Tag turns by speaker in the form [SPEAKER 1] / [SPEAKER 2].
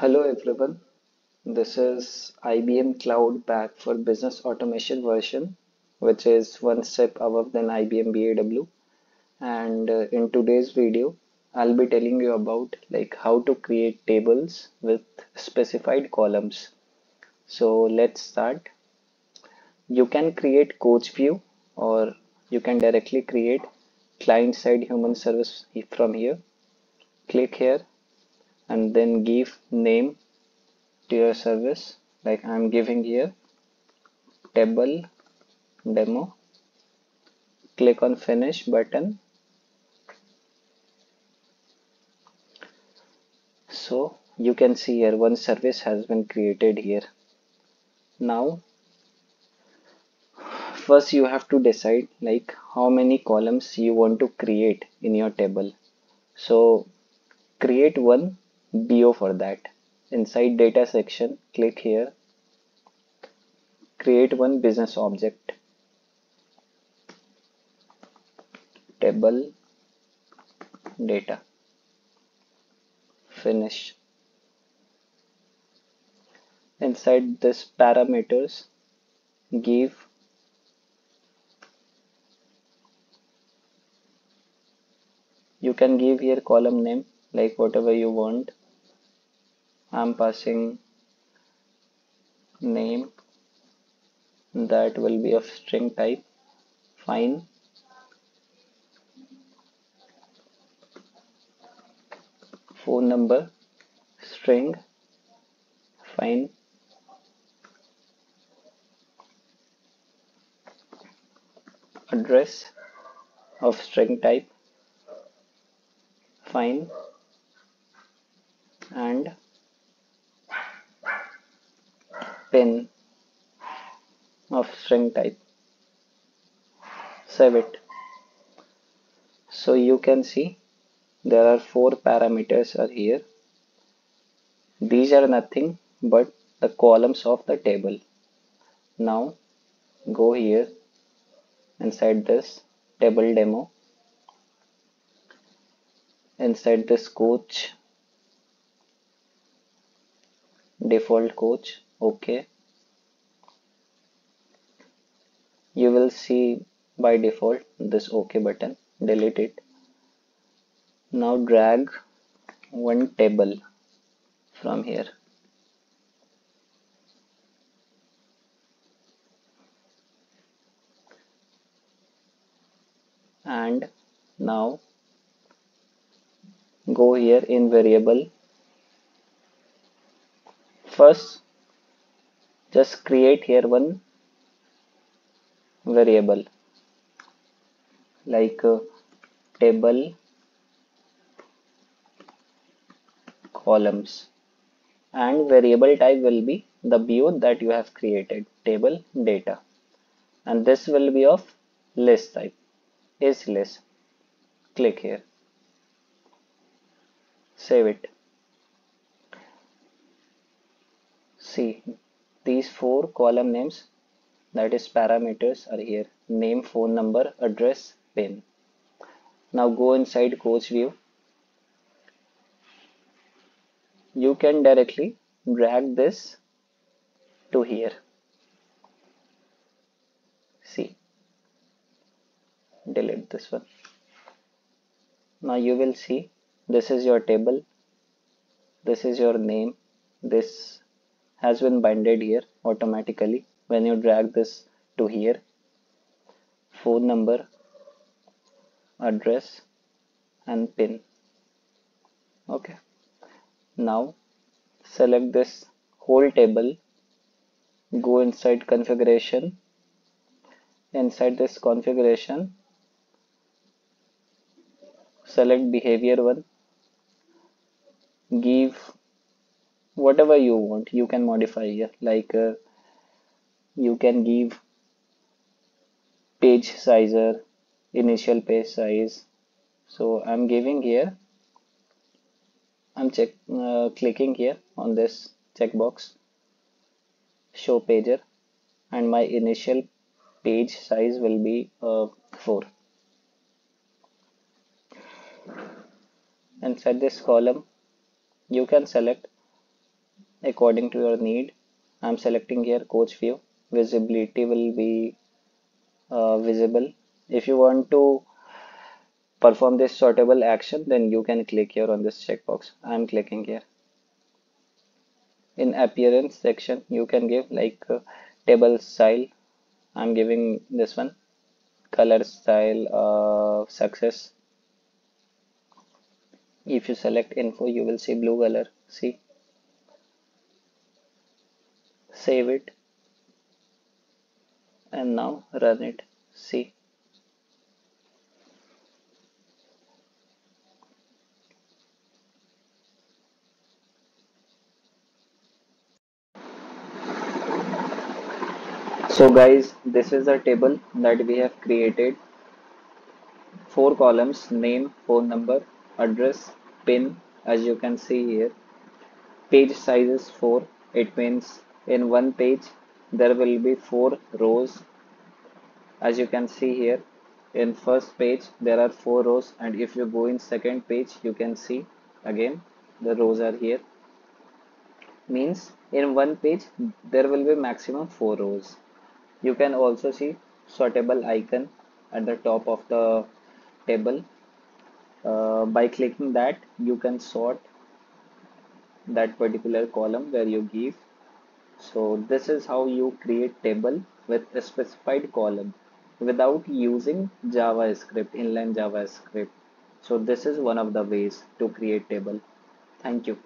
[SPEAKER 1] Hello everyone, this is IBM Cloud Pak for business automation version, which is one step above than IBM BAW. And uh, in today's video, I'll be telling you about like how to create tables with specified columns. So let's start. You can create coach view or you can directly create client side human service from here. Click here and then give name to your service. Like I'm giving here table demo. Click on finish button. So you can see here one service has been created here. Now first you have to decide like how many columns you want to create in your table. So create one BO for that. Inside data section, click here. Create one business object. Table data. Finish. Inside this parameters, give you can give here column name like whatever you want I'm passing name that will be of string type. Fine. Phone number string. Fine. Address of string type. Fine. And pin of string type save it. So you can see there are four parameters are here. These are nothing but the columns of the table. Now go here inside this table demo inside this coach default coach okay. You will see by default this ok button. Delete it. Now drag one table from here. And now go here in variable. First just create here one variable. Like uh, table columns. And variable type will be the view that you have created table data. And this will be of list type. Is list. Click here. Save it. See these four column names that is parameters are here. Name phone number address pin. Now go inside coach view. You can directly drag this to here. See? Delete this one. Now you will see this is your table. This is your name. This has been binded here automatically when you drag this to here. Phone number address and pin. Okay. Now select this whole table go inside configuration. Inside this configuration select behavior one give whatever you want you can modify here. Like uh, you can give page sizer initial page size. So I'm giving here. I'm check uh, clicking here on this checkbox show pager and my initial page size will be uh, 4 inside this column you can select according to your need. I'm selecting here coach view. Visibility will be uh, visible. If you want to perform this sortable action then you can click here on this checkbox. I'm clicking here. In appearance section you can give like uh, table style. I'm giving this one. Color style uh, success. If you select info you will see blue color. See save it and now run it. See so guys this is a table that we have created. Four columns name phone number address pin as you can see here. Page size is 4 it means in one page there will be four rows as you can see here in first page there are four rows and if you go in second page you can see again the rows are here means in one page there will be maximum four rows you can also see sortable icon at the top of the table. Uh, by clicking that, you can sort that particular column where you give. So this is how you create table with a specified column without using JavaScript, inline JavaScript. So this is one of the ways to create table. Thank you.